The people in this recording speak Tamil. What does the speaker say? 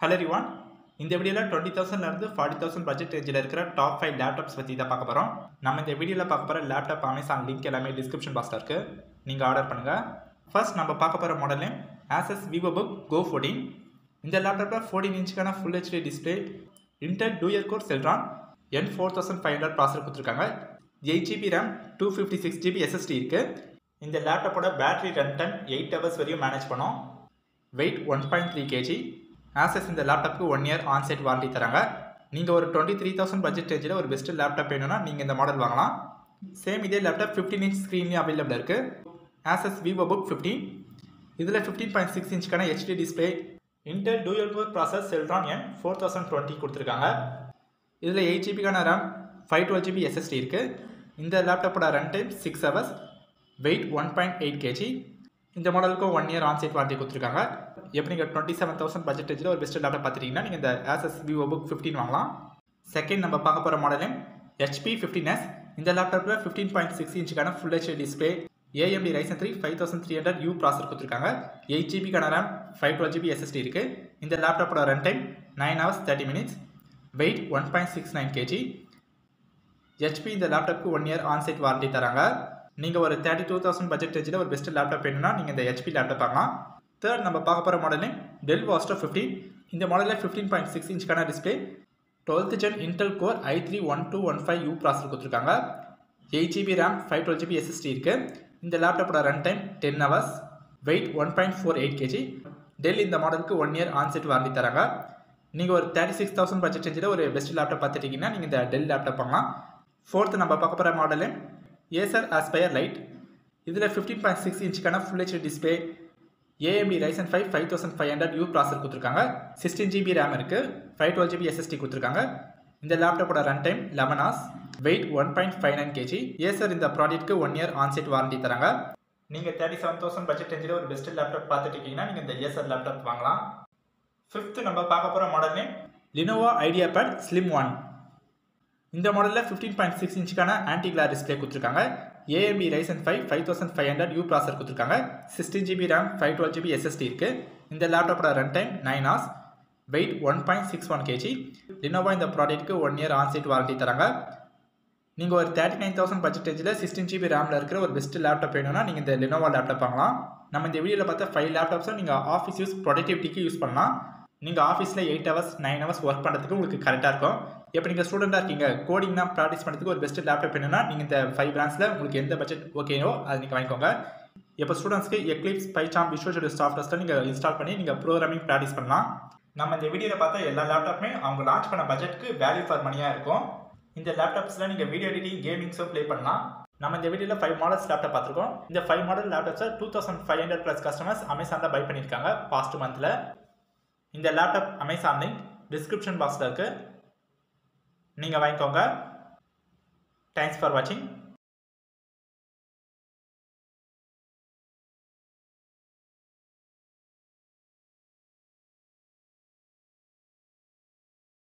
ஹலோ ரிவான் இந்த வீடியோவில் டுவெண்ட்டி தௌசண்ட்லேருந்து ஃபார்ட்டி தௌசண்ட் பட்ஜெட் ரேஞ்சில் இருக்கிற டாப் ஃபைவ் லேப்டாப்ஸ் பற்றி தான் பார்க்க போகிறோம் நம்ம இந்த வீடியோவில் பார்க்க போகிற லேப்டாப் அமேசான் லிங்க் எல்லாமே டிஸ்கிரிப்ஷன் பாக்ஸில் இருக்குது நீங்கள் ஆர்டர் பண்ணுங்கள் ஃபர்ஸ்ட் நம்ம பார்க்க போகிற model Asus Vivo book go fourteen இந்த லேப்டாப்பில் fourteen இன்ச்சுக்கான full HD display Intel dual core Celeron N four thousand five hundred processor கொடுத்துருக்காங்க. Eight GB RAM two fifty six GB SSD இருக்குது இந்த லேப்டாப்போட battery run time eight hours வரையும் மேனேஜ் பண்ணோம். Weight one point three KG Asus இந்த லேப்டாப்க்கு ஒன் இயர் ஆன்சைட் வாரண்டி தராங்க. நீங்கள் ஒரு டுவெண்ட்டி த்ரீ தௌசண்ட் பட்ஜெட் ரேஞ்சில் ஒரு பெஸ்ட் லேப்டாப் வேணும்னா நீங்கள் இந்த மாடல் வாங்கலாம். சேம் இதே லேப்டாப் ஃபிஃப்டீன் இன்ச் ஸ்க்ரீன்லேயும் அவைலபிள் இருக்குது ஆசஸ் விவோ புக் ஃபிஃப்டீன் இதில் fifteen point six இன்ச்சுக்கான HD display Intel dual core processor Celeron N four thousand twenty கொடுத்துருக்காங்க. இதில் eight ஜிபிக்கான RAM five twelve GB SSD இருக்குது இந்த லேப்டாப்போட run time six hours weight one point eight KG இந்த மாடலுக்கும் ஒன் இயர் ஆன்சைட் வாரண்டி கொடுத்துருக்காங்க. எப்படி நீங்கள் டுவெண்ட்டி செவன் தௌசண்ட் பட்ஜெட் ஒரு பெஸ்ட் லேப்டாப் பார்த்துட்டீங்கன்னா நீங்கள் இந்த ஆசஸ் விவோ புக் ஃபிஃப்டின் வாங்கலாம். செகண்ட் நம்ம பார்க்க போகிற மாடலும் ஹெச்பி ஃபிஃப்டின் எஸ் இந்த லேப்டாப்பில் fifteen point six இன்ச்சுக்கான full HD display AMD Ryzen three five thousand three hundred U processor கொடுத்துருக்காங்க. Eight ஜிபிக்கான RAM five twelve GB SSD இருக்குது இந்த லேப்டாப்போட run time nine hours thirty minutes weight one point six nine KG HP இந்த லேப்டாப்க்கு ஒன் இயர் ஆன்சைட் வாரண்டி தராங்க. நீங்கள் ஒரு தேர்ட்டி டூ தௌசண்ட் பட்ஜெட் ரேஞ்சில் ஒரு பெஸ்ட் லேப்டாப் வேணும்னா நீங்கள் இந்த ஹெச்பி லேப்டாப் வாங்கலாம் தேர்ட் நம்ம பார்க்க போகிற மாடலிங் டெல் வாஸ்டோ ஃபிஃப்டீன் இந்த மாடலில் fifteen point six இன்ச்சுக்கான display twelfth gen Intel core i three one two one five U processor கொடுத்துருக்காங்க. Eight GB RAM five twelve GB SSD இருக்குது இந்த லேப்டாப்போட run time ten hours weight one point four eight KG Dell இந்த மாடலுக்கு ஒன் இயர் ஆன்செட் வாரண்டி தராங்க. நீங்கள் ஒரு தேர்ட்டி சிக்ஸ் தௌசண்ட் பட்ஜெட் ரேஞ்சில் ஒரு பெஸ்ட் லேப்டாப் பார்த்துட்டிங்கன்னா நீங்கள் இந்த டெல் லேப்டாப் வாங்கலாம் ஃபோர்த்து நம்ம பார்க்க போகிற மாடலு ஏசர் ஆஸ்பயர் லைட் இதில் fifteen point six இன்ச்சுக்கான full HD display AMD Ryzen five five thousand five hundred U processor கொடுத்துருக்காங்க. சிக்ஸ்டீன் ஜிபி ரேம் இருக்குது ஃபைவ் டுவெல் ஜிபி எஸ்எஸ்டி கொடுத்துருக்காங்க. இந்த லேப்டாப்போட run time eleven hours weight one point five nine KG Acer இந்த ப்ராடக்ட்க்கு ஒன் இயர் ஆன்சைட் வாரண்டி தராங்க. நீங்கள் தேர்ட்டி செவன் தௌசண்ட் பட்ஜெட் ரேஞ்சில் ஒரு பெஸ்ட் லேப்டாப் பார்த்துட்டு இருக்கீங்கன்னா நீங்கள் இந்த ஏசர் லேப்டாப் வாங்கலாம். ஃபிஃப்த்து நம்ம பார்க்க போகிற model name Lenovo IdeaPad Slim one இந்த மாடலில் ஃபிஃப்டீன் பாயிண்ட் சிக்ஸ் இன்ச்சுக்கான ஆன்டி கிளார் டிஸ்பிளே கொடுத்துருக்காங்க AMD Ryzen five five thousand five hundred U processor கொடுத்துருக்காங்க. Sixteen GB RAM five twelve GB SSD இருக்குது இந்த லேப்டாப்போட run time nine hours weight one point six one KG Lenovo இந்த ப்ராடக்ட்க்கு ஒன் இயர் ஆன்சைட் வாரண்டி தராங்க. நீங்கள் ஒரு தேர்ட்டி நைன் தௌசண்ட் பட்ஜெட்டேஜில் சிக்ஸ்டீன் ஜிபி ரேமில் இருக்கிற ஒரு பெஸ்ட் லேப்டாப் வேணும்னா நீங்கள் இந்த லினோவா லேப்டாப் வாங்கலாம். நம்ம இந்த வீடியோவில் பார்த்தா ஃபைவ் லேப்டாப்ஸும் நீங்கள் ஆஃபீஸ் யூஸ் ப்ரொடக்டிவிட்டிக்கு யூஸ் பண்ணலாம். நீங்கள் ஆஃபீஸில் eight hours nine hours work பண்ணுறதுக்கு உங்களுக்கு கரெக்டாக இருக்கும். இப்போ நீங்கள் ஸ்டூடெண்ட்டாக இருக்கீங்க? கோடிங்னா ப்ராக்டிஸ் பண்ணுறதுக்கு ஒரு பெஸ்ட் லேப்டாப் என்னன்னா நீங்கள் இந்த ஃபைவ் பிராண்ட்ஸில் உங்களுக்கு எந்த பட்ஜெட் ஓகேயோ அதை நீங்கள் வாங்கிக்கோங்க. இப்போ ஸ்டூடெண்ட்ஸ்க்கு எக்லிப்ஸ் பைச்சாம் விஷுவல் ஸ்டுடியோ சாஃப்ட்வேர்ஸில் நீங்கள் இன்ஸ்டால் பண்ணி நீங்கள் ப்ரோக்ராமிங் ப்ராக்டிஸ் பண்ணலாம். நம்ம இந்த வீடியோவில் பார்த்தா எல்லா லேப்டாப்புமே அவங்க லான்ச் பண்ண பட்ஜெட்டுக்கு வேல்யூ ஃபார் மணியாக இருக்கும். இந்த லேப்டாப்ஸில் நீங்கள் வீடியோ எடிட்டிங் கேமிங்ஸும் ப்ளே பண்ணலாம். நம்ம இந்த வீடியோவில் ஃபைவ் மாடல்ஸ் லேப்டாப் பார்த்துருக்கோம். இந்த five model லேப்டாப்ஸை two thousand five hundred plus customers அமேசானில் பை பண்ணியிருக்காங்க பாஸ்ட் மந்தில் இந்த லேப்டாப் அமேசான் லிங்க் டிஸ்கிரிப்ஷன் பாக்ஸில் இருக்குது நீங்கள் வாங்கிக்கோங்க. தேங்க்ஸ் ஃபார் வாட்சிங்